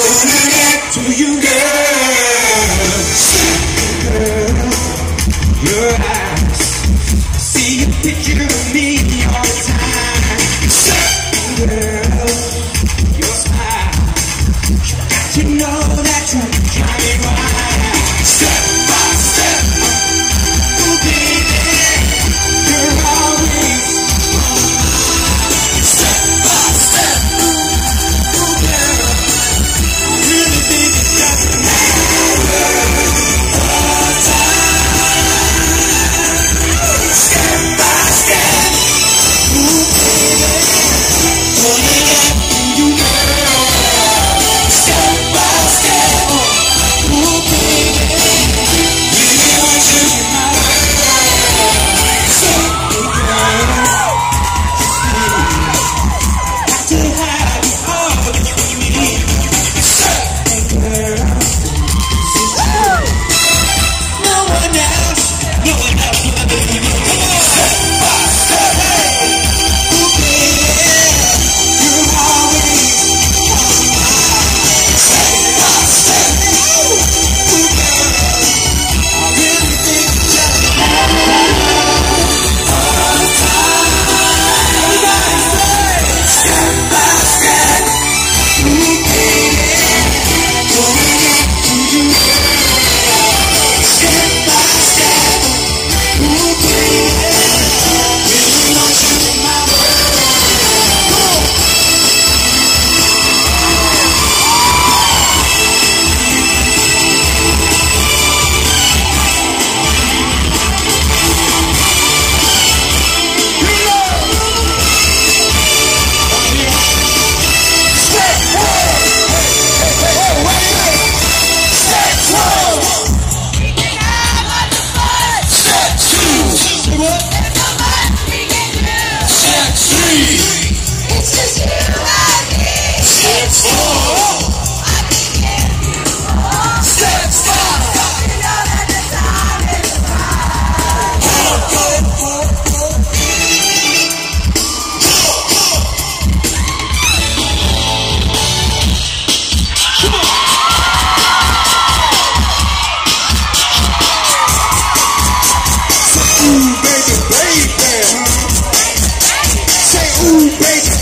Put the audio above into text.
gonna get to you, girl. Girl, your eyes see a picture of me all the time. Girl, your smile, you got to know that you're shining. ooh, baby, baby. Say ooh, baby.